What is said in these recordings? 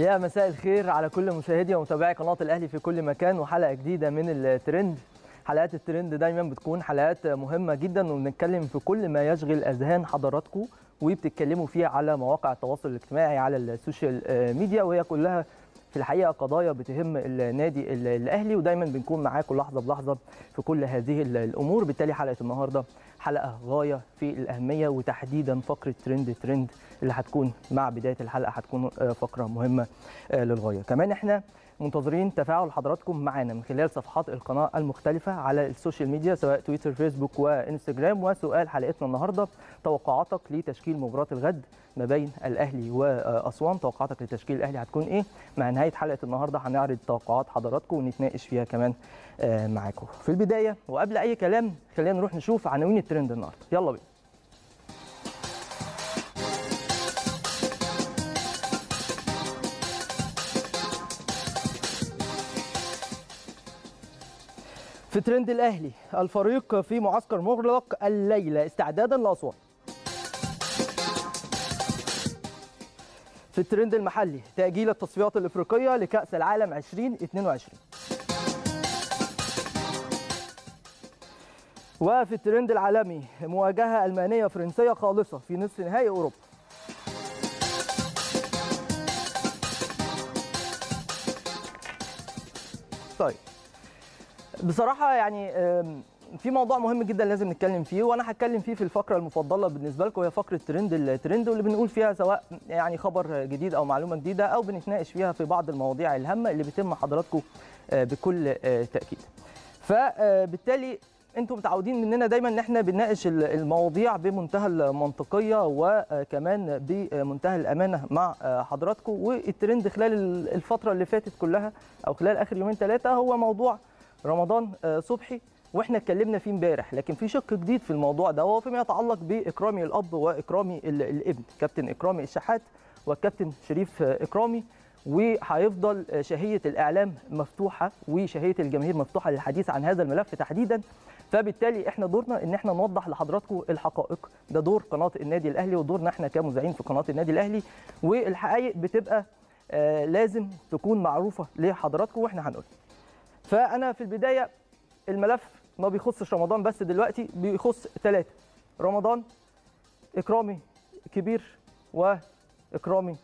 يا مساء الخير على كل مشاهدي ومتابعي قناة الأهلي في كل مكان وحلقة جديدة من الترند. حلقات الترند دايما بتكون حلقات مهمة جدا وبنتكلم في كل ما يشغل أذهان حضراتكم وبتتكلموا فيها على مواقع التواصل الاجتماعي على ال social media وهي كلها في الحقيقة قضايا بتهم النادي الأهلي ودايما بنكون معاكم لحظة بلحظة في كل هذه الأمور. بالتالي حلقة النهارده حلقة غاية في الأهمية وتحديدا فقرة ترند ترند اللي هتكون مع بداية الحلقة هتكون فقرة مهمة للغاية. كمان إحنا منتظرين تفاعل حضراتكم معنا من خلال صفحات القناة المختلفة على ال social media سواء تويتر فيسبوك وإنستجرام. وسؤال حلقتنا النهارده توقعاتك لتشكيل مباراة الغد ما بين الأهلي وأسوان؟ توقعاتك لتشكيل الأهلي هتكون إيه؟ مع نهاية حلقة النهارده هنعرض توقعات حضراتكم ونتناقش فيها كمان معاكم. في البداية وقبل أي كلام خلينا نروح نشوف عناوين الترند النهارده. يلا بينا. في ترند الأهلي الفريق في معسكر مغلق الليلة استعدادا لاسوان في الترند المحلي تأجيل التصفيات الإفريقية لكأس العالم 2022 وفي الترند العالمي مواجهة ألمانية فرنسية خالصة في نصف نهائي أوروبا. طيب بصراحة يعني في موضوع مهم جدا لازم نتكلم فيه وأنا هتكلم فيه في الفقرة المفضلة بالنسبة لكم وهي فقرة ترند الترند واللي بنقول فيها سواء يعني خبر جديد أو معلومة جديدة أو بنتناقش فيها في بعض المواضيع الهامة اللي بتم حضراتكم بكل تأكيد. فبالتالي أنتم متعودين مننا دايما إن إحنا بنناقش المواضيع بمنتهى المنطقية وكمان بمنتهى الأمانة مع حضراتكم. والترند خلال الفترة اللي فاتت كلها أو خلال آخر يومين ثلاثة هو موضوع رمضان صبحي. وإحنا اتكلمنا فيه امبارح لكن في شق جديد في الموضوع ده وهو فيما يتعلق باكرامي الأب واكرامي الابن. كابتن اكرامي الشحات والكابتن شريف إكرامي. وهيفضل شهية الإعلام مفتوحة وشهية الجماهير مفتوحة للحديث عن هذا الملف تحديدا. فبالتالي إحنا دورنا إن إحنا نوضح لحضراتكم الحقائق. ده دور قناة النادي الأهلي ودورنا إحنا كمذيعين في قناة النادي الأهلي. والحقائق بتبقى آه لازم تكون معروفة لحضراتكم وإحنا هنقول فأنا في البداية الملف ما بيخصش رمضان بس دلوقتي بيخص ثلاثة رمضان إكرامي كبير وإكرامي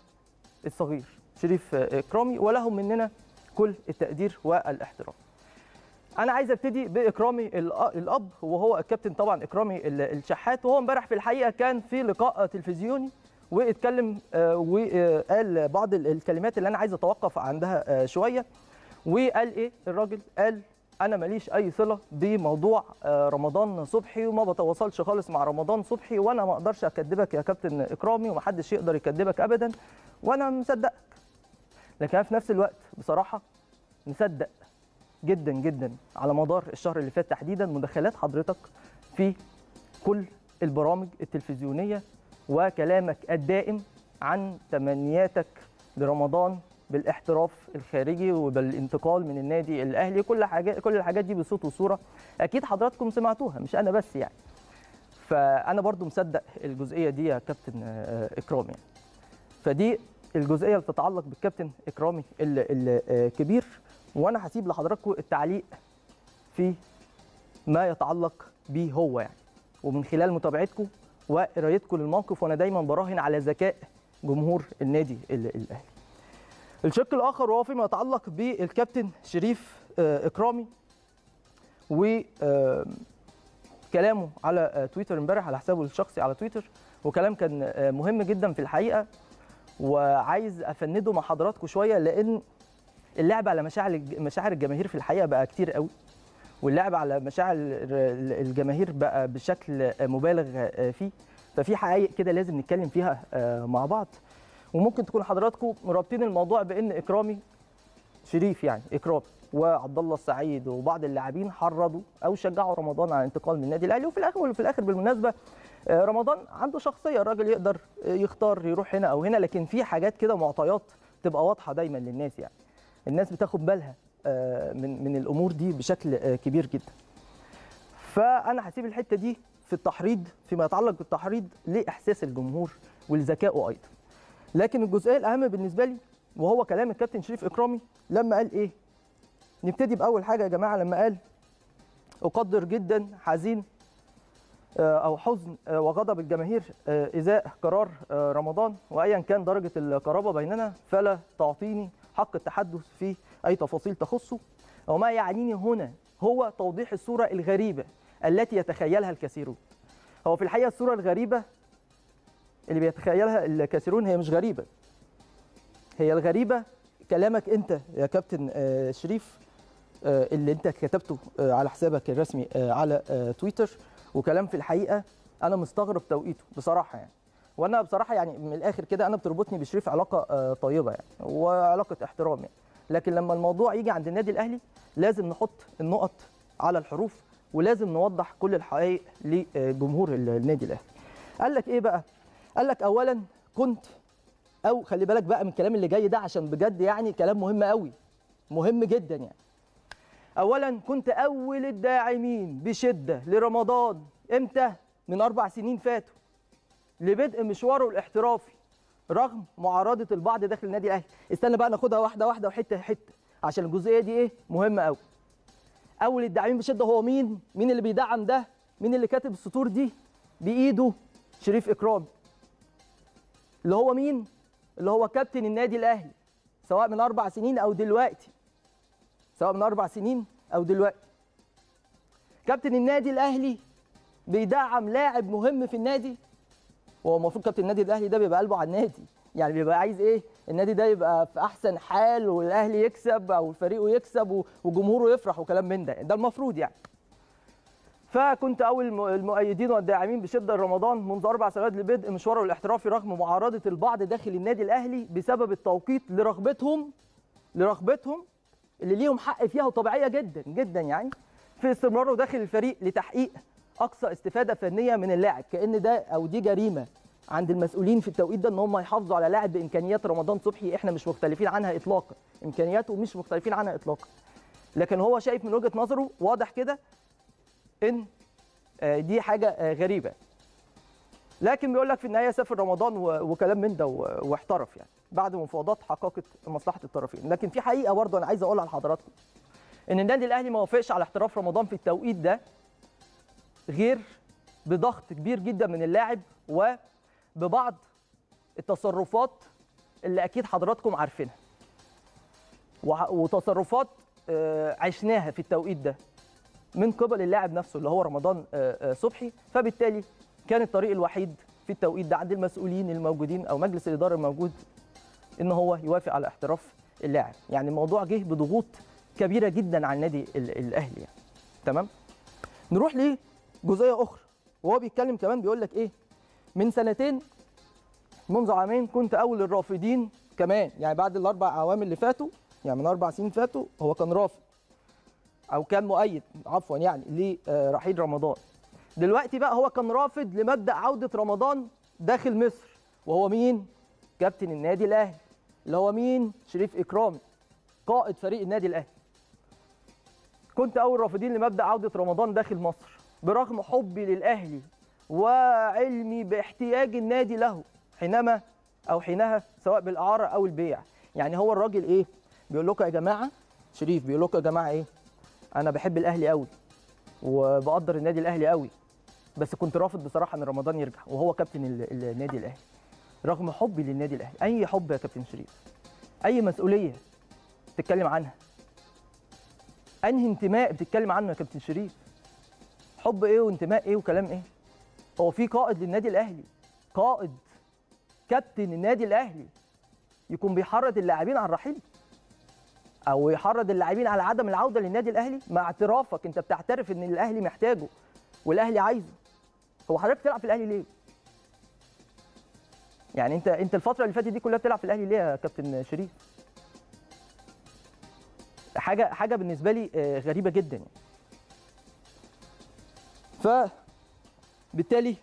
الصغير. شريف إكرامي ولهم مننا كل التقدير والإحترام. أنا عايز أبتدي بإكرامي الأب وهو الكابتن طبعا إكرامي الشحات. وهو امبارح في الحقيقة كان في لقاء تلفزيوني واتكلم وقال بعض الكلمات اللي أنا عايز أتوقف عندها شوية. وقال إيه الراجل؟ قال أنا ماليش أي صلة بموضوع رمضان صبحي وما بتواصلش خالص مع رمضان صبحي وأنا ما أقدرش اكذبك يا كابتن إكرامي ومحدش يقدر يكذبك ابدا وأنا مصدقك لكن في نفس الوقت بصراحة مصدق. جدا جدا على مدار الشهر اللي فات تحديدا مداخلات حضرتك في كل البرامج التلفزيونية وكلامك الدائم عن تمنياتك لرمضان بالاحتراف الخارجي وبالانتقال من النادي الأهلي. كل حاجة كل الحاجات دي بصوت وصورة أكيد حضراتكم سمعتوها مش أنا بس يعني. فأنا برضو مصدق الجزئية دي يا كابتن إكرامي يعني. فدي الجزئية اللي تتعلق بالكابتن إكرامي الكبير وأنا هسيب لحضراتكم التعليق في ما يتعلق بيه هو يعني. ومن خلال متابعتكم وقرايتكم للموقف وأنا دايما براهن على ذكاء جمهور النادي الأهلي. الشق الآخر وهو فيما يتعلق بالكابتن شريف إكرامي و كلامه على تويتر امبارح على حسابه الشخصي على تويتر. وكلام كان مهم جدا في الحقيقة. وعايز افنده مع حضراتكم شوية لأن اللعب على مشاعر مشاعر الجماهير في الحقيقة بقى كتير قوي. واللعب على مشاعر الجماهير بقى بشكل مبالغ فيه. ففي حقائق كده لازم نتكلم فيها مع بعض. وممكن تكون حضراتكم رابطين الموضوع بإن إكرامي شريف يعني إكرامي. وعبد الله السعيد وبعض اللاعبين حرضوا أو شجعوا رمضان على الانتقال من النادي الأهلي. وفي الآخر وفي الآخر بالمناسبة رمضان عنده شخصية الراجل يقدر يختار يروح هنا أو هنا. لكن في حاجات كده معطيات تبقى واضحة دايما للناس يعني. الناس بتاخد بالها من من الأمور دي بشكل كبير جدا. فأنا هسيب الحتة دي في التحريض فيما يتعلق بالتحريض لإحساس الجمهور ولذكائه أيضا. لكن الجزئية الأهم بالنسبة لي وهو كلام الكابتن شريف إكرامي لما قال إيه؟ نبتدي بأول حاجة يا جماعة لما قال أقدر جدا حزين آه، أو حزن آه، وغضب الجماهير آه، إزاء قرار آه، رمضان وايا كان درجة القرابة بيننا فلا تعطيني حق التحدث في أي تفاصيل تخصه. وما يعنيني هنا هو توضيح الصورة الغريبة التي يتخيلها الكثيرون. هو في الحقيقة الصورة الغريبة اللي بيتخيلها الكثيرون هي مش غريبة. هي الغريبة كلامك أنت يا كابتن آه، شريف آه، اللي أنت كتبته آه، على حسابك الرسمي على تويتر. وكلام في الحقيقة أنا مستغرب توقيته بصراحة يعني. وأنا بصراحه يعني من الآخر كده أنا بتربطني بشريف علاقه آه، طيبه يعني وعلاقه احترام يعني. لكن لما الموضوع يجي عند النادي الاهلي لازم نحط النقط على الحروف ولازم نوضح كل الحقائق لجمهور النادي الاهلي. قال لك إيه بقى؟ قال لك اولا كنت أو خلي بالك بقى من الكلام اللي جاي ده عشان بجد يعني كلام مهم قوي مهم جدا يعني. اولا كنت أول الداعمين بشدة لرمضان إمتى؟ من أربع سنين فاتوا. لبدء مشواره الاحترافي رغم معارضة البعض داخل النادي الأهلي. استنى بقى ناخدها واحدة واحدة وحتة حتة عشان الجزئية دي إيه؟ مهمة قوي أول الداعمين بشدة هو مين؟ مين اللي بيدعم ده؟ مين اللي كاتب السطور دي؟ بإيده شريف اكرامي اللي هو مين؟ اللي هو كابتن النادي الأهلي سواء من أربع سنين أو دلوقتي. سواء من أربع سنين أو دلوقتي. كابتن النادي الأهلي بيدعم لاعب مهم في النادي وهو المفروض كابتن النادي الأهلي ده بيبقى قلبه على النادي. يعني بيبقى عايز إيه؟ النادي ده يبقى في أحسن حال والأهلي يكسب أو فريقه يكسب وجمهوره يفرح وكلام من ده. ده المفروض يعني. فكنت أول الم- المؤيدين والداعمين بشدة رمضان منذ أربع سنوات لبدء مشواره الاحترافي رغم معارضة البعض داخل النادي الأهلي بسبب التوقيت لرغبتهم لرغبتهم اللي ليهم حق فيها وطبيعية جدا جدا يعني في استمراره داخل الفريق لتحقيق أقصى استفادة فنية من اللاعب كأن ده أو دي جريمة عند المسؤولين في التوقيت ده إن هم يحافظوا على لاعب بامكانيات رمضان صبحي إحنا مش مختلفين عنها اطلاقا. إمكانياته مش مختلفين عنها اطلاقا. لكن هو شايف من وجهة نظره واضح كده إن آه، دي حاجة آه، غريبة. لكن بيقول لك في النهاية سافر رمضان وكلام من ده واحترف يعني بعد مفاوضات حققت مصلحة الطرفين. لكن في حقيقة برضه أنا عايز أقولها لحضراتكم إن النادي الأهلي ما وافقش على احتراف رمضان في التوقيت ده غير بضغط كبير جدا من اللاعب وببعض التصرفات اللي أكيد حضراتكم عارفينها. وتصرفات آه، عشناها في التوقيت ده من قبل اللاعب نفسه اللي هو رمضان آه، آه، صبحي. فبالتالي كان الطريق الوحيد في التوقيت ده عند المسؤولين الموجودين أو مجلس الإدارة الموجود إن هو يوافق على احتراف اللاعب. يعني الموضوع جه بضغوط كبيرة جدا على النادي ال- الأهلي يعني. تمام؟ نروح لجزئيه أخرى. وهو بيتكلم كمان بيقول لك إيه؟ من سنتين منذ عامين كنت أول الرافضين كمان. يعني بعد الأربع أعوام اللي فاتوا يعني من أربع سنين فاتوا هو كان رافض. أو كان مؤيد عفوا يعني لرحيل رمضان. دلوقتي بقى هو كان رافض لمبدأ عودة رمضان داخل مصر. وهو مين؟ كابتن النادي الأهلي اللي هو مين؟ شريف اكرامي قائد فريق النادي الأهلي. كنت أول رافضين لمبدأ عودة رمضان داخل مصر. برغم حبي للأهلي وعلمي باحتياج النادي له حينما أو حينها سواء بالأعارة أو البيع. يعني هو الراجل إيه؟ بيقول لكم يا جماعة شريف بيقول لكم يا جماعة إيه؟ أنا بحب الأهلي قوي وبقدر النادي الأهلي قوي بس كنت رافض بصراحة إن رمضان يرجع وهو كابتن ال- النادي الأهلي. رغم حبي للنادي الأهلي أي حب يا كابتن شريف؟ أي مسؤولية تتكلم عنها؟ أنهي انتماء بتتكلم عنه يا كابتن شريف؟ حب إيه وانتماء إيه وكلام إيه؟ هو في قائد للنادي الأهلي قائد كابتن النادي الأهلي يكون بيحرض اللاعبين على الرحيل أو يحرض اللاعبين على عدم العودة للنادي الأهلي مع اعترافك أنت بتعترف إن الأهلي محتاجه والأهلي عايزه. هو حضرتك بتلعب في الأهلي ليه؟ يعني أنت أنت الفترة اللي فاتت دي كلها بتلعب في الأهلي ليه يا كابتن شريف؟ حاجة حاجة بالنسبة لي آه، غريبة جدا يعني. فبالتالي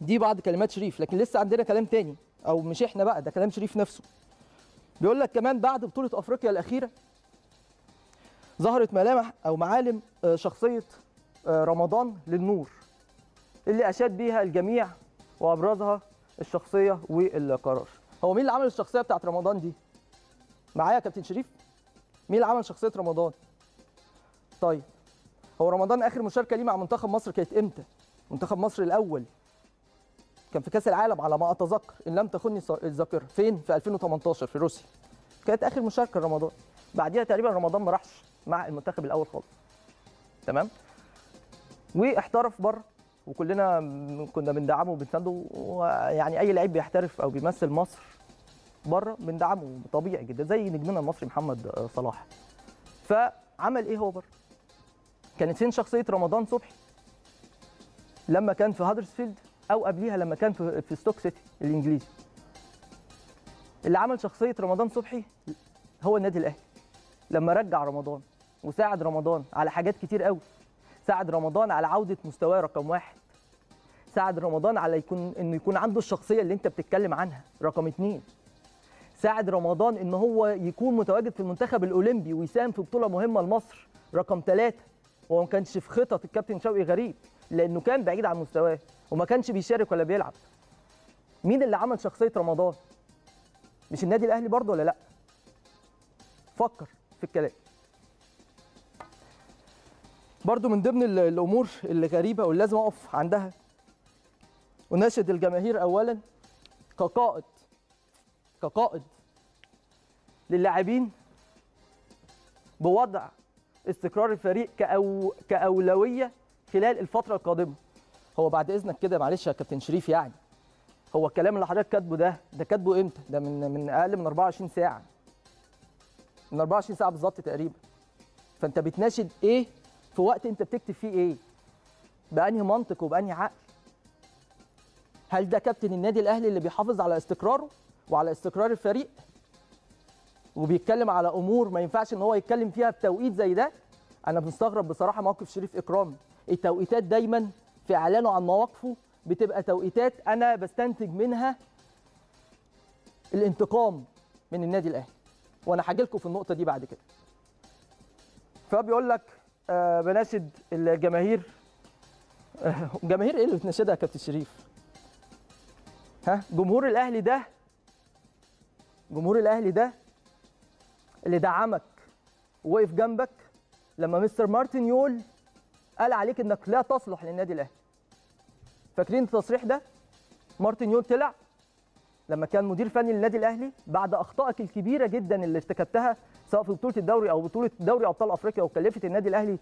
دي بعض كلمات شريف لكن لسه عندنا كلام تاني أو مش إحنا بقى ده كلام شريف نفسه. بيقول لك كمان بعد بطولة أفريقيا الأخيرة ظهرت ملامح أو معالم آه، شخصية آه، رمضان للنور اللي أشاد بيها الجميع وأبرزها الشخصية والقرار. هو مين اللي عمل الشخصية بتاعت رمضان دي؟ معايا يا كابتن شريف؟ مين اللي عمل شخصية رمضان؟ طيب هو رمضان آخر مشاركة ليه مع منتخب مصر كانت إمتى؟ منتخب مصر الأول كان في كأس العالم على ما أتذكر إن لم تخني الذاكرة. فين؟ في 2018 في روسيا. كانت آخر مشاركة لرمضان. بعديها تقريبا رمضان ما راحش مع المنتخب الأول خالص. تمام؟ واحترف بره وكلنا كنا بندعمه وبنسانده ويعني أي لعيب بيحترف أو بيمثل مصر بره بندعمه طبيعي جدا زي نجمنا المصري محمد صلاح. فعمل إيه هو بره؟ كانت فين شخصية رمضان صبحي؟ لما كان في هادرسفيلد أو قبليها لما كان في, في ستوك سيتي الإنجليزي. اللي عمل شخصية رمضان صبحي هو النادي الأهلي. لما رجع رمضان وساعد رمضان على حاجات كتير قوي. ساعد رمضان على عودة مستواه رقم واحد. ساعد رمضان على يكون إنه يكون عنده الشخصية اللي أنت بتتكلم عنها رقم اتنين. ساعد رمضان إن هو يكون متواجد في المنتخب الأولمبي ويساهم في بطولة مهمة لمصر رقم ثلاثة وهو ما كانش في خطط الكابتن شوقي غريب لأنه كان بعيد عن مستواه وما كانش بيشارك ولا بيلعب. مين اللي عمل شخصية رمضان؟ مش النادي الأهلي برضه ولا لأ؟ فكر في الكلام. برضو من ضمن الأمور اللي غريبة واللي لازم أقف عندها وناشد الجماهير اولا كقائد كقائد للاعبين بوضع استقرار الفريق كأو كأولوية خلال الفترة القادمة. هو بعد إذنك كده معلش يا كابتن شريف يعني. هو الكلام اللي حضرتك كاتبه ده ده كاتبه إمتى؟ ده من من أقل من 24 ساعة. من 24 ساعة بالظبط تقريبا. فأنت بتناشد إيه؟ في وقت أنت بتكتب فيه إيه؟ بأنهي منطق وبأنهي عقل؟ هل ده كابتن النادي الأهلي اللي بيحافظ على استقراره وعلى استقرار الفريق؟ وبيتكلم على أمور ما ينفعش إن هو يتكلم فيها في توقيت زي ده أنا بنستغرب بصراحة موقف شريف اكرامي التوقيتات دايما في إعلانه عن مواقفه بتبقى توقيتات أنا بستنتج منها الانتقام من النادي الأهلي. وأنا هاجي لكم في النقطة دي بعد كده. فبيقول لك آه بناشد الجماهير. جماهير إيه اللي بتناشدها يا كابتن شريف؟ ها؟ جمهور الأهلي ده جمهور الأهلي ده اللي دعمك ووقف جنبك لما مستر مارتن يول قال عليك إنك لا تصلح للنادي الأهلي. فاكرين التصريح ده؟ مارتن يول طلع لما كان مدير فني للنادي الأهلي بعد أخطائك الكبيرة جدا اللي ارتكبتها سواء في بطولة الدوري أو بطولة دوري أبطال أفريقيا وكلفت النادي الأهلي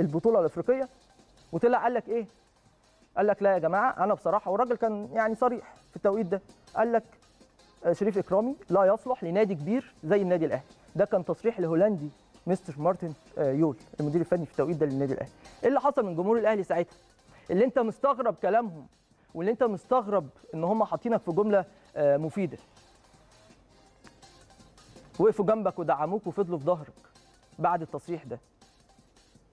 البطولة الأفريقية. وطلع قال لك إيه؟ قال لك لا يا جماعة أنا بصراحة والراجل كان يعني صريح في التوقيت ده. قال لك شريف إكرامي لا يصلح لنادي كبير زي النادي الأهلي. ده كان تصريح لهولندي مستر مارتن يول المدير الفني في التوقيت ده للنادي الأهلي. إيه اللي حصل من جمهور الأهلي ساعتها؟ اللي أنت مستغرب كلامهم واللي أنت مستغرب إن هم حاطينك في جملة مفيدة. وقفوا جنبك ودعموك وفضلوا في ظهرك بعد التصريح ده.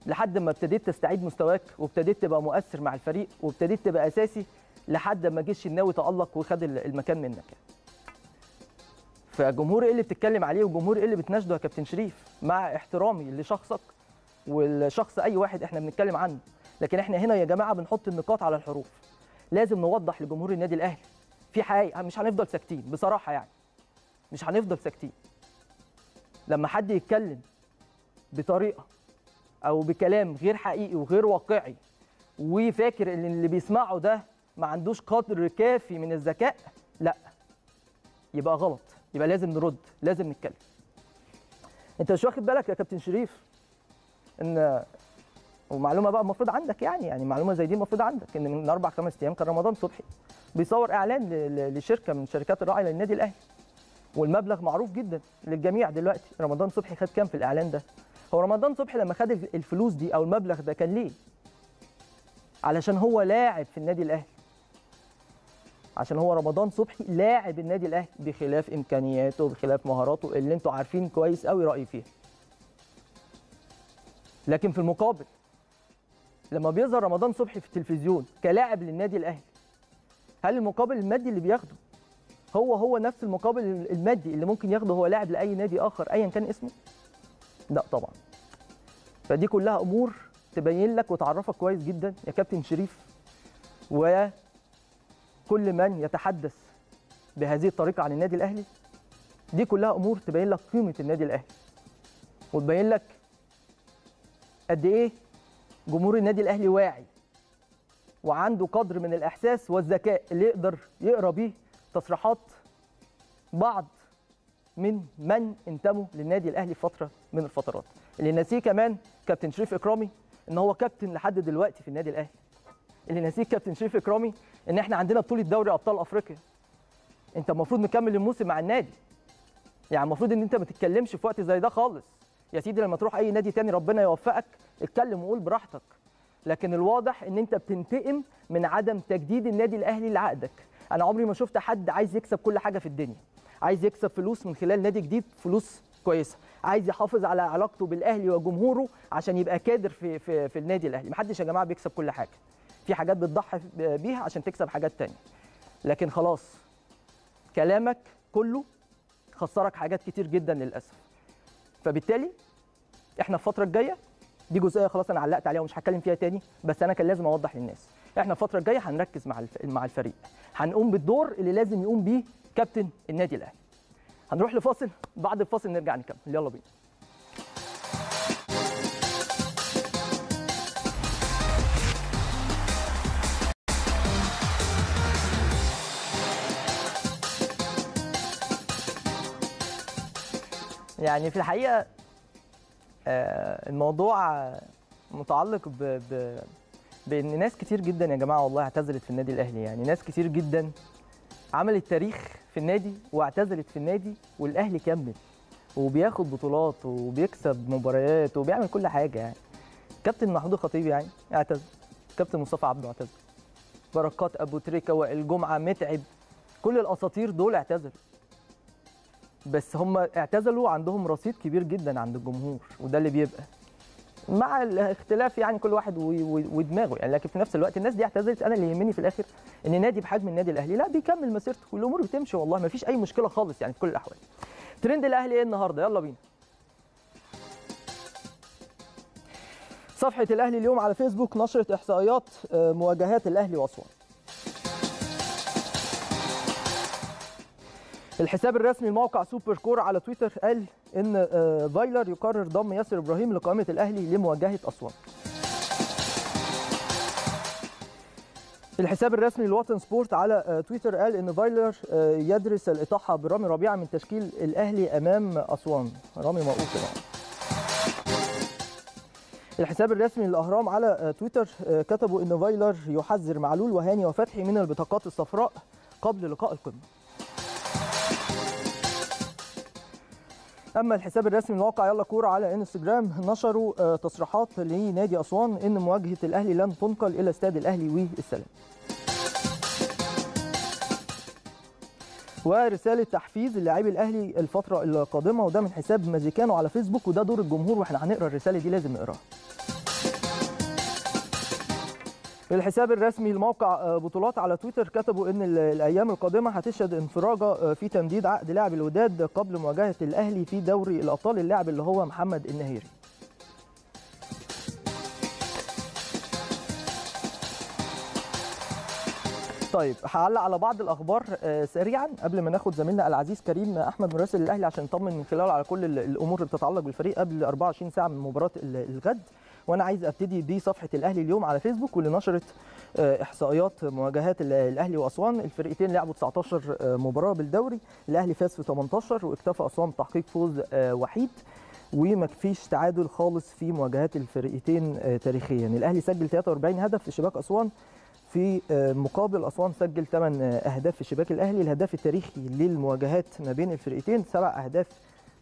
لحد ما ابتديت تستعيد مستواك وابتديت تبقى مؤثر مع الفريق وابتديت تبقى أساسي لحد ما جيش الناوي تألق وخد المكان منك. فجمهور إيه اللي بتتكلم عليه وجمهور إيه اللي بتناشده يا كابتن شريف؟ مع احترامي لشخصك والشخص اي واحد إحنا بنتكلم عنه. لكن إحنا هنا يا جماعة بنحط النقاط على الحروف. لازم نوضح لجمهور النادي الأهلي. في حقيقه مش هنفضل ساكتين بصراحة يعني. مش هنفضل ساكتين. لما حد يتكلم بطريقة أو بكلام غير حقيقي وغير واقعي وفاكر إن اللي بيسمعه ده ما عندوش قدر كافي من الذكاء لأ. يبقى غلط. يبقى لازم نرد لازم نتكلم. انت مش واخد بالك يا كابتن شريف ان ومعلومة بقى المفروض عندك يعني يعني معلومة زي دي المفروض عندك إن من أربع خمس أيام كان رمضان صبحي بيصور إعلان لشركة من شركات الراعي للنادي الأهلي. والمبلغ معروف جدا للجميع دلوقتي رمضان صبحي خد كام في الإعلان ده؟ هو رمضان صبحي لما خد الفلوس دي أو المبلغ ده كان ليه؟ علشان هو لاعب في النادي الأهلي. عشان هو رمضان صبحي لاعب النادي الأهلي بخلاف إمكانياته بخلاف مهاراته اللي أنتوا عارفين كويس قوي رأيي فيها. لكن في المقابل لما بيظهر رمضان صبحي في التلفزيون كلاعب للنادي الأهلي هل المقابل المادي اللي بياخده هو هو نفس المقابل المادي اللي ممكن ياخده هو لاعب لأي نادي آخر ايا كان اسمه؟ لا طبعا. فدي كلها أمور تبين لك وتعرفك كويس جدا يا كابتن شريف وكل من يتحدث بهذه الطريقة عن النادي الأهلي؟ دي كلها أمور تبين لك قيمة النادي الأهلي. وتبين لك قد إيه جمهور النادي الأهلي واعي وعنده قدر من الإحساس والذكاء اللي يقدر يقرأ بيه تصريحات بعض من من انتموا للنادي الأهلي فترة من الفترات. اللي ناسيه كمان كابتن شريف إكرامي إن هو كابتن لحد دلوقتي في النادي الأهلي. اللي ناسيه كابتن شريف إكرامي إن إحنا عندنا بطولة دوري أبطال أفريقيا. أنت المفروض مكمل الموسم مع النادي. يعني المفروض إن أنت ما تتكلمش في وقت زي ده خالص. يا سيدي لما تروح أي نادي تاني ربنا يوفقك اتكلم وقول براحتك. لكن الواضح إن أنت بتنتقم من عدم تجديد النادي الأهلي لعقدك. أنا عمري ما شفت حد عايز يكسب كل حاجة في الدنيا. عايز يكسب فلوس من خلال نادي جديد فلوس كويسة. عايز يحافظ على علاقته بالأهلي وجمهوره عشان يبقى كادر في في, في النادي الأهلي. محدش يا جماعة بيكسب كل حاجة. في حاجات بتضحي بيها عشان تكسب حاجات تانية. لكن خلاص كلامك كله خسرك حاجات كتير جدا للأسف. فبالتالي إحنا الفترة الجاية دي جزئية خلاص أنا علقت عليها ومش هتكلم فيها تاني بس أنا كان لازم أوضح للناس. إحنا الفترة الجاية هنركز مع. مع الفريق. هنقوم بالدور اللي لازم يقوم بيه كابتن النادي الأهلي. هنروح لفاصل بعد الفاصل نرجع نكمل. يلا بينا. يعني في الحقيقة آه، الموضوع متعلق ب... ب... بإن ناس كتير جدا يا جماعة والله اعتزلت في النادي الأهلي. يعني ناس كتير جدا عملت تاريخ في النادي واعتزلت في النادي والأهلي كمل وبياخد بطولات وبيكسب مباريات وبيعمل كل حاجة يعني. كابتن محمود الخطيب يعني اعتزل كابتن مصطفى عبده اعتزل بركات أبو تريكة وائل جمعة متعب كل الأساطير دول اعتزلوا. بس هم اعتزلوا عندهم رصيد كبير جدا عند الجمهور وده اللي بيبقى مع الاختلاف يعني كل واحد ودماغه. يعني لكن في نفس الوقت الناس دي اعتزلت. أنا اللي يهمني في الآخر إن نادي بحجم النادي الأهلي لا بيكمل مسيرته والأمور بتمشي والله ما فيش أي مشكلة خالص يعني في كل الأحوال. ترند الأهلي إيه النهارده؟ يلا بينا. صفحة الأهلي اليوم على فيسبوك نشرت إحصائيات آه، مواجهات الأهلي وأسوان. الحساب الرسمي لموقع سوبر كور على تويتر قال إن آه، فايلر يقرر ضم ياسر إبراهيم لقائمة الأهلي لمواجهة أسوان. الحساب الرسمي للوطن سبورت على آه، تويتر قال إن فايلر آه، يدرس الإطاحة برامي ربيعة من تشكيل الأهلي أمام أسوان. رامي موقوف الحساب الرسمي للأهرام على تويتر كتبوا إن فايلر يحذر معلول وهاني وفتحي من البطاقات الصفراء قبل لقاء القمة. أما الحساب الرسمي لموقع يلا كورة على إنستجرام. نشروا آه، تصريحات لنادي أسوان إن مواجهة الأهلي لن تنقل إلى استاد الأهلي والسلام. ورسالة تحفيز للاعبي الأهلي الفترة القادمة وده من حساب ماجيكانو على فيسبوك وده دور الجمهور وإحنا هنقرأ الرسالة دي لازم نقراها. الحساب الرسمي لموقع آه، بطولات على تويتر كتبوا إن ال- الأيام القادمة هتشهد انفراجه آه، في تمديد عقد لاعب الوداد قبل مواجهة الأهلي في دوري الأبطال اللاعب اللي هو محمد النهيري. طيب هعلق على بعض الأخبار آه، سريعا قبل ما ناخد زميلنا العزيز كريم أحمد مراسل الأهلي عشان نطمن من خلاله على كل ال- الأمور اللي بتتعلق بالفريق قبل 24 ساعة من مباراة ال- الغد. وأنا عايز ابتدي بصفحه الاهلي اليوم على فيسبوك واللي نشرت آه، احصائيات مواجهات ال- الاهلي واسوان. الفرقتين لعبوا 19 آه، مباراة بالدوري. الاهلي فاز في 18 واكتفى اسوان بتحقيق فوز آه، وحيد. وما فيش تعادل خالص في مواجهات الفرقتين تاريخيا. الاهلي سجل 43 هدف في شباك اسوان في مقابل اسوان سجل 8 اهداف في شباك الاهلي. الهداف التاريخي للمواجهات ما بين الفرقتين سبع اهداف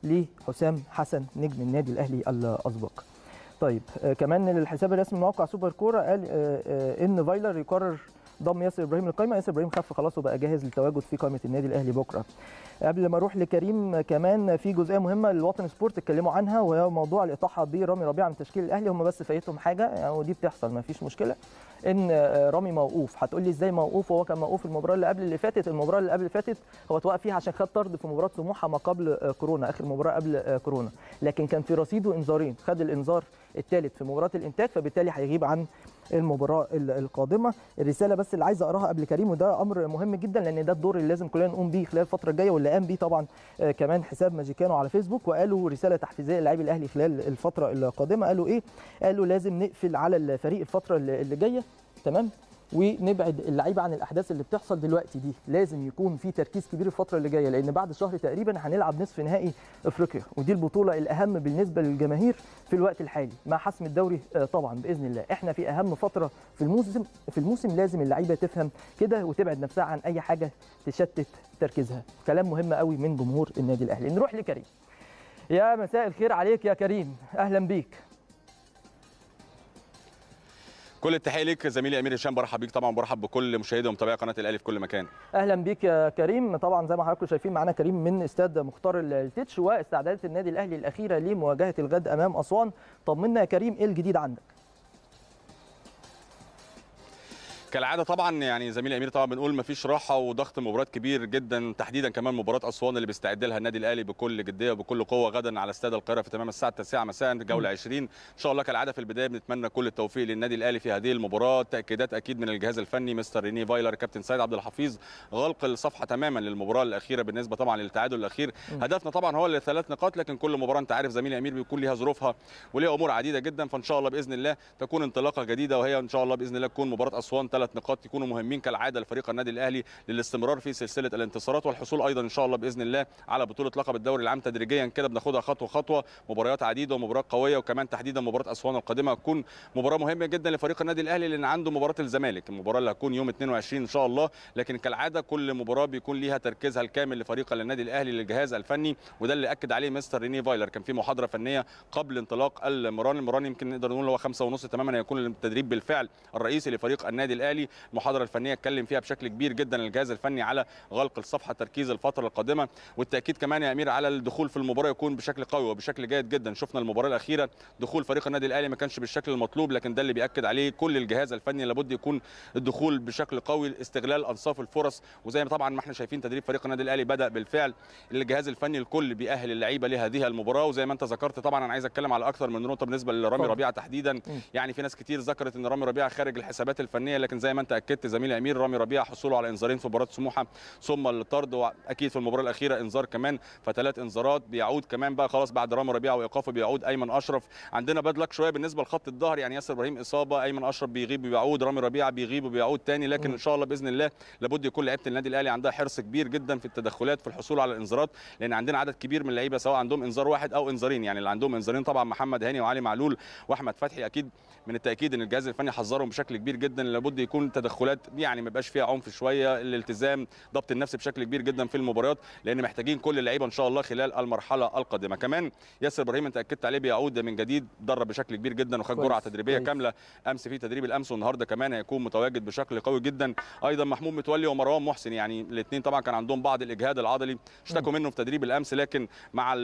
لحسام حسن نجم النادي الاهلي الاسبق. طيب آه، كمان الحساب الرسمي موقع سوبر كورة قال آه، آه، إن فايلر يقرر ضم ياسر إبراهيم للقائمة. ياسر إبراهيم خف خلاص وبقى جاهز للتواجد في قائمة النادي الأهلي بكرة. قبل ما أروح لكريم كمان في جزئية مهمة للوطن سبورت اتكلموا عنها وهي موضوع الإطاحة برامي ربيعه من تشكيل الأهلي هم بس فايتهم حاجة يعني ودي بتحصل ما فيش مشكلة. إن رامي موقوف هتقول لي إزاي موقوف؟ وهو كان موقوف المباراة اللي قبل اللي فاتت. المباراة اللي قبل اللي فاتت هو اتوقف فيها عشان خد طرد في مباراة سموحه ما قبل آه، كورونا آخر مباراة قبل آه، كورونا. لكن كان في رصيده انذارين خد الإنذار الثالث في مباراة الإنتاج فبالتالي هيغيب عن المباراة القادمة. الرسالة بس اللي عايز أقراها قبل كريم وده أمر مهم جدا لأن ده الدور اللي لازم كلنا نقوم بيه خلال الفترة الجاية واللي قام بيه طبعا كمان حساب ماجيكانو على فيسبوك. وقالوا رسالة تحفيزية للاعبي الأهلي خلال الفترة القادمة. قالوا إيه؟ قالوا لازم نقفل على الفريق الفترة اللي جاية. تمام؟ ونبعد اللعيبة عن الأحداث اللي بتحصل دلوقتي دي. لازم يكون في تركيز كبير الفترة اللي جاية لأن بعد شهر تقريبا هنلعب نصف نهائي إفريقيا ودي البطولة الأهم بالنسبة للجماهير في الوقت الحالي مع حسم الدوري طبعا بإذن الله. إحنا في أهم فترة في الموسم في الموسم لازم اللعيبة تفهم كده وتبعد نفسها عن أي حاجة تشتت تركيزها. كلام مهم قوي من جمهور النادي الأهلي. نروح لكريم. يا مساء الخير عليك يا كريم. أهلا بيك. كل التحية ليك زميلي أمير هشام برحب بيك طبعا برحب بكل مشاهدي ومتابعي قناة الاهلي في كل مكان. أهلا بيك يا كريم. طبعا زي ما حضراتكم شايفين معانا كريم من استاد مختار التتش واستعدادات النادي الأهلي الأخيرة لمواجهة الغد أمام أسوان. طمنا يا كريم إيه الجديد عندك؟ كالعادة طبعا يعني زميلي أمير طبعا بنقول مفيش راحة وضغط مباريات كبير جدا تحديدا كمان مباراة أسوان اللي بيستعد لها النادي الأهلي بكل جدية وبكل قوة غدا على استاد القاهرة في تمام الساعة 9 مساء جولة 20 إن شاء الله كالعادة في البداية بنتمنى كل التوفيق للنادي الأهلي في هذه المباراة. تأكيدات أكيد من الجهاز الفني مستر ريني فايلر كابتن سيد عبد الحفيظ غلق الصفحة تماما للمباراة الأخيرة بالنسبة طبعا للتعادل الأخير. هدفنا طبعا هو الثلاث نقاط لكن كل مباراة أنت عارف زميلي أمير بيكون ليها ظروفها وليها أمور عديدة جدا. فإن شاء الله بإذن الله تكون انطلاقة جديدة وهي إن شاء الله بإذن الله تكون مباراة أسوان ثلاث نقاط يكونوا مهمين كالعادة لفريق النادي الأهلي للاستمرار في سلسلة الانتصارات والحصول أيضا إن شاء الله بإذن الله على بطولة لقب الدوري العام تدريجيا. كده بناخدها خطوة خطوة مباريات عديدة ومباريات قوية وكمان تحديدا مباراه أسوان القادمة هتكون مباراة مهمة جدا لفريق النادي الأهلي لأن عنده مباراة الزمالك. المباراة اللي هتكون يوم 22 إن شاء الله. لكن كالعادة كل مباراة بيكون ليها تركيزها الكامل لفريق النادي الأهلي للجهاز الفني وده اللي أكد عليه مستر ريني فايلر. كان في محاضرة فنية قبل انطلاق المران. المران يمكن نقدر نقول هو خمسة ونص تماما هيكون التدريب بالفعل الرئيسي لفريق النادي الأهلي. المحاضرة الفنية اتكلم فيها بشكل كبير جدا الجهاز الفني على غلق الصفحة تركيز الفترة القادمة. والتأكيد كمان يا أمير على الدخول في المباراة يكون بشكل قوي وبشكل جيد جدا. شفنا المباراة الأخيرة دخول فريق النادي الأهلي ما كانش بالشكل المطلوب لكن ده اللي بيأكد عليه كل الجهاز الفني لابد يكون الدخول بشكل قوي استغلال أنصاف الفرص. وزي ما طبعا ما إحنا شايفين تدريب فريق النادي الأهلي بدأ بالفعل الجهاز الفني الكل بيأهل اللعيبة لهذه المباراة. وزي ما انت ذكرت طبعا أنا عايز أتكلم على أكثر من نقطة بالنسبة لرامي ربيعة تحديدا. يعني في ناس كتير ذكرت إن رامي ربيعة خارج الحسابات الفنية لكن زي ما انت أكدت زميلي أمير رامي ربيعه حصوله على إنذارين في مباراة سموحة ثم الطرد وأكيد في المباراة الأخيرة إنذار كمان فثلاث إنذارات بيعود كمان بقى خلاص بعد رامي ربيعه وإيقافه بيعود أيمن أشرف عندنا باد لك شوية بالنسبة لخط الظهر يعني ياسر إبراهيم إصابة أيمن أشرف بيغيب وبيعود رامي ربيعه بيغيب وبيعود تاني لكن. إن شاء الله بإذن الله لابد يكون لعيبة النادي الأهلي عندها حرص كبير جدا في التدخلات في الحصول على الإنذارات لأن عندنا عدد كبير من اللعيبة سواء عندهم إنذار واحد أو إنذارين يعني اللي عندهم إنذارين طبعا محمد هاني وعلي معلول وأحمد فتحي أكيد من التأكيد إن الجهاز الفني حذرهم بشكل كبير جدا لابد يكون تدخلات يعني ما يبقاش فيها عنف شوية الالتزام ضبط النفس بشكل كبير جدا في المباريات لأن محتاجين كل اللعيبة إن شاء الله خلال المرحلة القادمة. كمان ياسر إبراهيم أنت أكدت عليه بيعود من جديد درب بشكل كبير جدا وخد جرعة تدريبية كويس. كاملة أمس في تدريب الأمس والنهاردة كمان هيكون متواجد بشكل قوي جدا. أيضا محمود متولي ومروان محسن يعني الاثنين طبعا كان عندهم بعض الإجهاد العضلي اشتكوا منه في تدريب الأمس لكن مع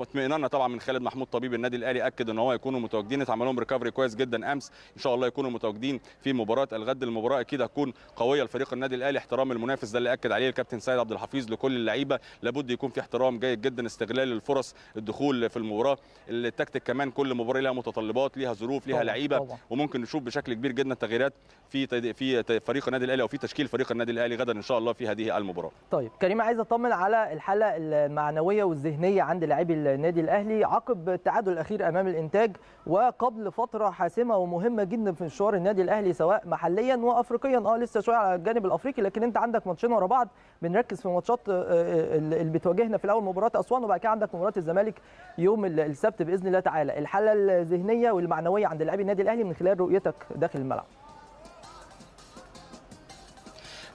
اطمئناننا طبعا من خالد محمود طبيب النادي الأهلي أكد إن هو يكونوا متواجدين اتعمل لهم ريكفري كويس جدا أمس إن شاء الله يكونوا متواجدين في مباراة الغد المباراه أكيد هتكون قويه لفريق النادي الاهلي. احترام المنافس ده اللي اكد عليه الكابتن سيد عبد الحفيظ لكل اللعيبه. لابد يكون في احترام جيد جدا استغلال الفرص الدخول في المباراه. التكتيك كمان كل مباراه لها متطلبات ليها ظروف ليها لعيبه. وممكن نشوف بشكل كبير جدا تغييرات في. في فريق النادي الاهلي أو في تشكيل فريق النادي الاهلي غدا إن شاء الله في هذه المباراة. طيب كريم عايز أطمن على الحالة المعنوية والذهنية عند لاعبي النادي الأهلي. عقب التعادل الأخير أمام الإنتاج وقبل فترة حاسمة ومهمة جدا في مشوار النادي الأهلي سواء محليا وافريقيا. آه لسه شوية على الجانب الأفريقي لكن أنت عندك ماتشين ورا بعض. بنركز في ماتشات اللي بتواجهنا في الأول مباراة أسوان وبعد كده عندك مباراة الزمالك يوم السبت بإذن الله تعالى. الحالة الذهنية والمعنوية عند لاعبي النادي الأهلي من خلال رؤيتك داخل الملعب.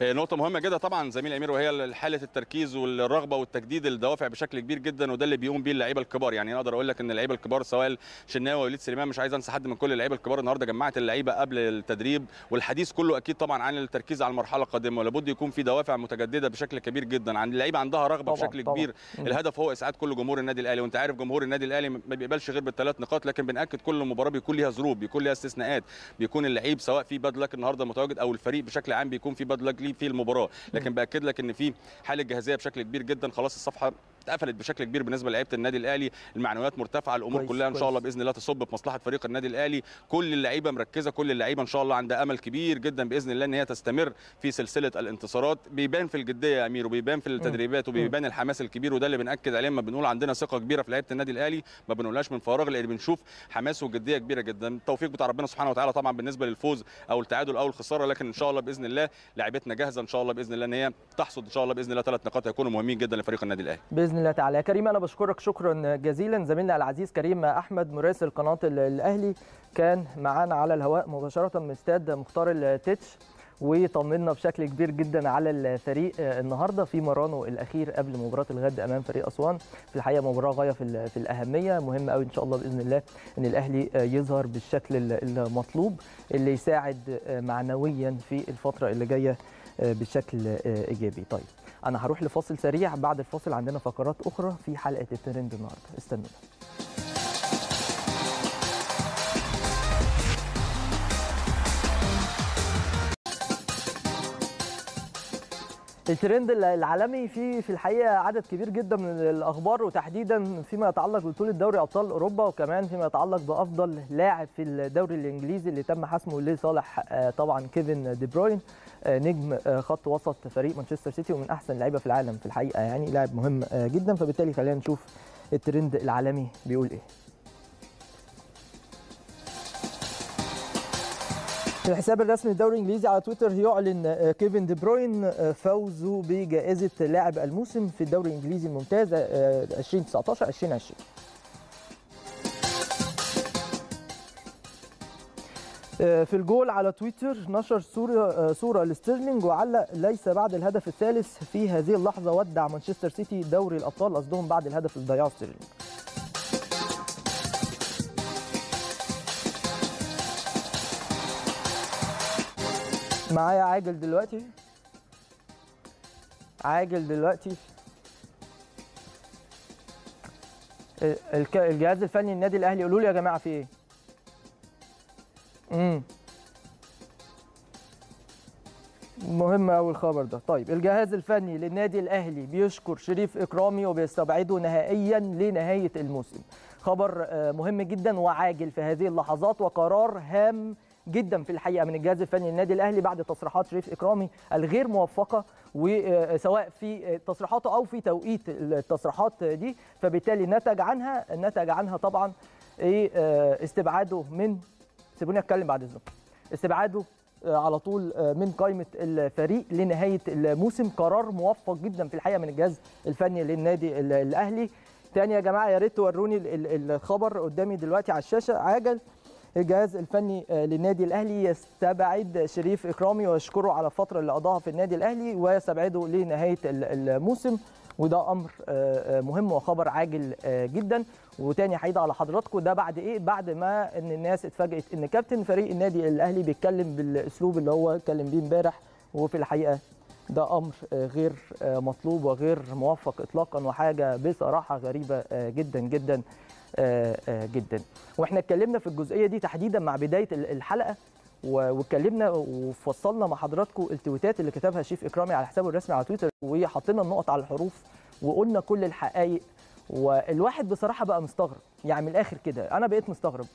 نقطة مهمة جدا طبعا زميل أمير وهي حالة التركيز والرغبة والتجديد الدوافع بشكل كبير جدا وده اللي بيقوم بيه اللعيبة الكبار يعني أقدر أقول لك إن اللعيبة الكبار سواء الشناوي ووليد سليمان مش عايز أنسى حد من كل اللعيبة الكبار النهاردة جمعت اللعيبة قبل التدريب والحديث كله أكيد طبعا عن التركيز على المرحلة القادمة ولابد يكون في دوافع متجددة بشكل كبير جدا عن اللعيبة عندها رغبة طبعًا بشكل طبعًا. كبير. الهدف هو إسعاد كل جمهور النادي الأهلي وأنت عارف جمهور النادي الأهلي ما بيقبلش غير بالثلاث نقاط لكن بنأكد كل مباراة بيكون ليها ظروف بيكون ليها استثناءات بيكون اللعيب سواء في باد لك النهارده متواجد أو الفريق بشكل عام بيكون في باد لك ليه في المباراة. لكن بأكد لك إن في حالة جاهزية بشكل كبير جدا. خلاص الصفحة اتقفلت بشكل كبير بالنسبة لعيبه النادي الأهلي. المعنويات مرتفعة الأمور كويس، كلها إن شاء. الله بإذن الله تصب في مصلحة فريق النادي الأهلي. كل اللعيبة مركزة كل اللعيبة إن شاء الله عندها أمل كبير جدا بإذن الله إن هي تستمر في سلسلة الانتصارات. بيبان في الجدية يا أمير وبيبان في التدريبات وبيبان الحماس الكبير وده اللي بنأكد عليه لما بنقول عندنا ثقة كبيرة في لعيبة النادي الأهلي. ما بنقولهاش من فراغ لأن بنشوف حماس وجدية كبيرة جدا. التوفيق بتاع ربنا سبحانه وتعالى طبعا بالنسبة للفوز أو التعادل أو الخسارة لكن إن شاء الله بإذن الله لعيبتنا جاهزة إن شاء الله بإذن الله إن هي تحصد إن شاء الله بإذن الله ثلاث نقاط هيكونوا مهمين جدا لفريق النادي الأهلي. بإذن الله تعالى. كريم أنا بشكرك. شكرا جزيلا. زميلنا العزيز كريم أحمد مراسل قناة ال- الأهلي كان معانا على الهواء مباشرة من استاد مختار التتش وطمنا بشكل كبير جدا على الفريق النهارده في مرانه الأخير قبل مباراة الغد أمام فريق أسوان. في الحقيقة مباراة غاية في في الأهمية. مهم قوي إن شاء الله بإذن الله إن الأهلي يظهر بالشكل ال- المطلوب اللي يساعد معنويا في الفترة اللي جاية بشكل ايجابي طيب أنا هروح لفاصل سريع. بعد الفاصل عندنا فقرات أخرى في حلقة الترند النهارده. استنونا الترند العالمي فيه في الحقيقة عدد كبير جدا من الأخبار وتحديدا فيما يتعلق ببطوله دوري أبطال أوروبا وكمان فيما يتعلق بأفضل لاعب في الدوري الإنجليزي اللي تم حسمه لصالح آه، طبعا كيفن دي بروين. نجم آه، خط وسط فريق مانشستر سيتي ومن أحسن اللعيبه في العالم في الحقيقة. يعني لاعب مهم آه، جدا. فبالتالي خلينا نشوف الترند العالمي بيقول إيه. الحساب الرسمي للدوري الإنجليزي على تويتر يعلن آه، كيفن دي بروين آه، فوزه بجائزة لاعب الموسم في الدوري الإنجليزي الممتاز آه، 2019 2020 في الجول على تويتر نشر صورة آه، صورة لستيرلينج وعلق ليس بعد الهدف الثالث في هذه اللحظة ودع مانشستر سيتي دوري الأبطال قصدهم بعد الهدف اللي ضيعه ستيرلينج. معايا عاجل دلوقتي؟ عاجل دلوقتي. الك- الجهاز الفني النادي الأهلي قولوا لي يا جماعة في إيه؟ امم مهم قوي الخبر ده. طيب الجهاز الفني للنادي الأهلي بيشكر شريف إكرامي وبيستبعده نهائيا لنهاية الموسم. خبر آه، مهم جدا وعاجل في هذه اللحظات وقرار هام جدا في الحقيقة من الجهاز الفني للنادي الأهلي بعد تصريحات شريف إكرامي الغير موفقة وسواء في تصريحاته أو في توقيت التصريحات دي. فبالتالي نتج عنها نتج عنها طبعا إيه آه، استبعاده من سيبوني اتكلم بعد اذنكم استبعاده آه، على طول آه، من قائمة الفريق لنهاية الموسم. قرار موفق جدا في الحقيقة من الجهاز الفني للنادي ال- الأهلي. تاني يا جماعة يا ريت توروني ال- ال- الخبر قدامي دلوقتي على الشاشة. عاجل الجهاز الفني آه، للنادي الأهلي يستبعد شريف إكرامي ويشكره على الفترة اللي قضاها في النادي الأهلي ويستبعده لنهاية ال- الموسم. وده أمر آه، آه، مهم وخبر عاجل آه، جدا. وتاني هعيد على حضراتكم ده بعد إيه؟ بعد ما إن الناس اتفاجئت إن كابتن فريق النادي الأهلي بيتكلم بالأسلوب اللي هو اتكلم بيه امبارح. وفي الحقيقة ده أمر غير مطلوب وغير موفق اطلاقا وحاجة بصراحة غريبة جدا جدا جدا. وإحنا اتكلمنا في الجزئية دي تحديدا مع بداية ال- الحلقة. واتكلمنا وفصلنا مع حضراتكم التويتات اللي كتبها شيف إكرامي على حسابه الرسمي على تويتر وحطينا النقط على الحروف وقلنا كل الحقائق والواحد بصراحة بقى مستغرب يعني من الآخر كده أنا بقيت مستغرب.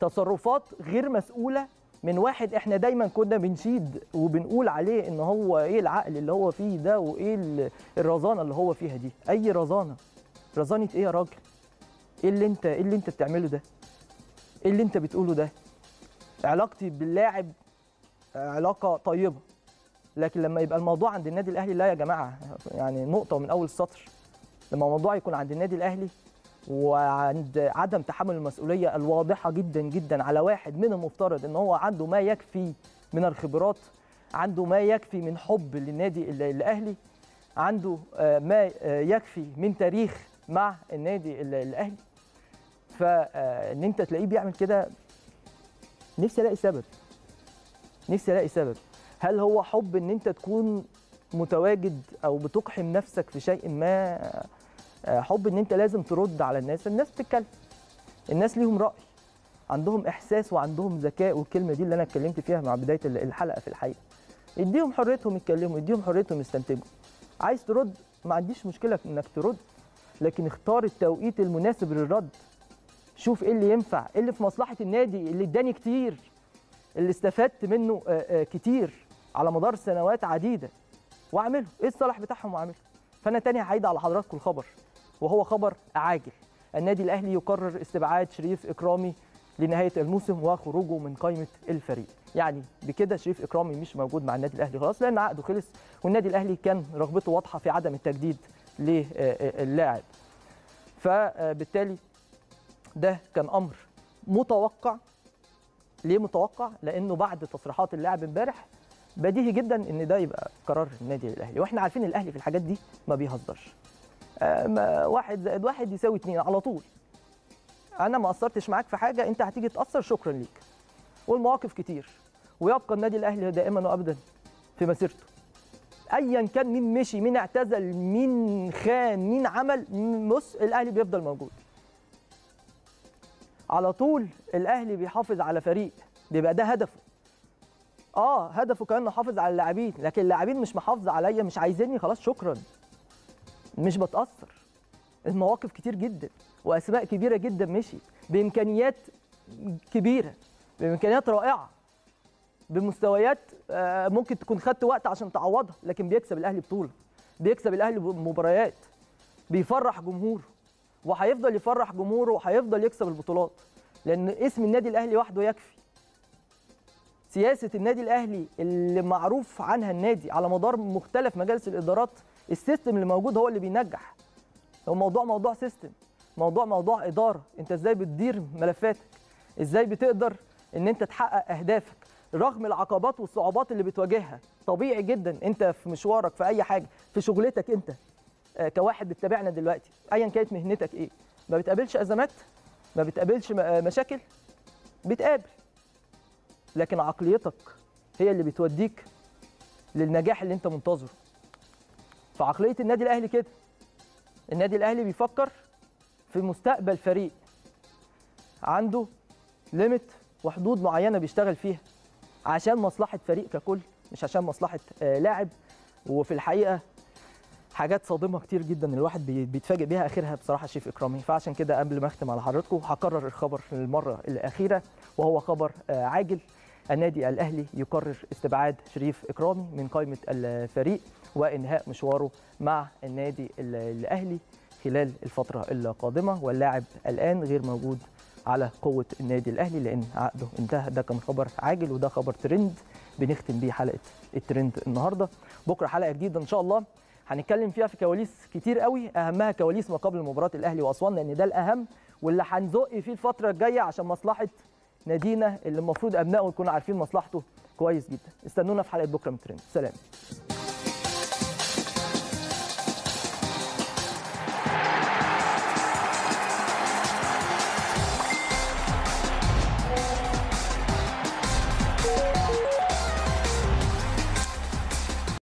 تصرفات غير مسؤولة من واحد إحنا دايما كنا بنشيد وبنقول عليه إن هو إيه العقل اللي هو فيه ده وإيه ال- الرزانة اللي هو فيها دي. أي رزانة. رزانة إيه يا راجل؟ إيه اللي أنت إيه اللي أنت بتعمله ده؟ إيه اللي أنت بتقوله ده؟ علاقتي باللاعب علاقة طيبة. لكن لما يبقى الموضوع عند النادي الأهلي لا يا جماعة يعني نقطة من أول السطر. لما الموضوع يكون عند النادي الأهلي وعند عدم تحمل المسؤولية الواضحة جدا جدا على واحد من المفترض إن هو عنده ما يكفي من الخبرات عنده ما يكفي من حب للنادي ال- الأهلي عنده آه، ما آه، يكفي من تاريخ مع النادي ال- الأهلي. فان أنت تلاقيه بيعمل كده نفسي ألاقي سبب. نفسي ألاقي سبب. هل هو حب إن أنت تكون متواجد أو بتقحم نفسك في شيء ما؟ آه، حب إن أنت لازم ترد على الناس. الناس بتتكلم. الناس ليهم رأي. عندهم إحساس وعندهم ذكاء. والكلمة دي اللي أنا اتكلمت فيها مع بداية ال- الحلقة في الحقيقة. اديهم حريتهم يتكلموا اديهم حريتهم يستنتجوا. عايز ترد؟ ما عنديش مشكلة إنك ترد. لكن اختار التوقيت المناسب للرد. شوف إيه اللي ينفع إيه اللي في مصلحة النادي اللي اداني كتير اللي استفدت منه آه، آه، كتير على مدار سنوات عديدة واعمله. إيه الصالح بتاعهم واعمله؟ فانا تاني هعيد على حضراتكم الخبر وهو خبر عاجل. النادي الأهلي يقرر استبعاد شريف إكرامي لنهاية الموسم وخروجه من قائمة الفريق. يعني بكده شريف إكرامي مش موجود مع النادي الأهلي خلاص لأن عقده خلص والنادي الأهلي كان رغبته واضحة في عدم التجديد للاعب. فبالتالي ده كان أمر متوقع. ليه متوقع؟ لأنه بعد تصريحات اللاعب امبارح بديهي جدا إن ده يبقى قرار النادي الأهلي. وإحنا عارفين الأهلي في الحاجات دي ما بيهزرش. آه، ما واحد زائد واحد يساوي اتنين على طول. أنا ما قصرتش معاك في حاجة أنت هتيجي تاثر شكرا ليك. والمواقف كتير. ويبقى النادي الأهلي دائما وابدا في مسيرته. ايا كان مين مشي مين اعتزل مين خان مين عمل بص الأهلي بيفضل موجود. على طول الأهلي بيحافظ على فريق بيبقى ده هدفه. آه هدفه كان نحافظ على اللاعبين لكن اللاعبين مش محافظة عليا مش عايزيني خلاص شكرا. مش بتأثر. المواقف كتير جدا وأسماء كبيرة جدا مشي بإمكانيات كبيرة بإمكانيات رائعة. بمستويات آه، ممكن تكون خدت وقت عشان تعوضها لكن بيكسب الأهلي بطولة بيكسب الأهلي مباريات بيفرح جمهوره. وهيفضل يفرح جمهوره وهيفضل يكسب البطولات لأن اسم النادي الأهلي وحده يكفي. سياسة النادي الأهلي اللي معروف عنها النادي على مدار مختلف مجالس الإدارات ال system اللي موجود هو اللي بينجح. هو موضوع موضوع system موضوع موضوع إدارة. أنت إزاي بتدير ملفاتك؟ إزاي بتقدر إن أنت تحقق أهدافك؟ رغم العقبات والصعوبات اللي بتواجهها. طبيعي جدا أنت في مشوارك في أي حاجة في شغلتك أنت. كواحد بتتابعنا دلوقتي. ايا كانت مهنتك إيه؟ ما بتقابلش أزمات؟ ما بتقابلش آه، مشاكل؟ بتقابل. لكن عقليتك هي اللي بتوديك للنجاح اللي أنت منتظره. فعقلية النادي الأهلي كده. النادي الأهلي بيفكر في مستقبل فريق. عنده limit وحدود معينة بيشتغل فيها. عشان مصلحة فريق ككل مش عشان مصلحة آه، لاعب. وفي الحقيقة حاجات صادمة كتير جدا الواحد بي- بيتفاجئ بيها آخرها بصراحة شريف إكرامي. فعشان كده قبل ما أختم على حضراتكم هكرر الخبر للمره الأخيرة وهو خبر آه، عاجل. النادي الأهلي يقرر استبعاد شريف إكرامي من قائمة الفريق وإنهاء مشواره مع النادي ال- الأهلي خلال الفترة القادمة. واللاعب الآن غير موجود على قوة النادي الأهلي لأن عقده انتهى. ده كان خبر عاجل وده خبر ترند. بنختم بيه حلقة الترند النهارده. بكرة حلقة جديدة إن شاء الله. هنتكلم فيها في كواليس كتير قوي. أهمها كواليس ما قبل مباراة الأهلي وأسوان لأن ده الأهم واللي هنزق فيه الفترة الجاية عشان مصلحة نادينا اللي المفروض أبنائه يكونوا عارفين مصلحته كويس جدا. استنونا في حلقة بكرة من ترند. سلام.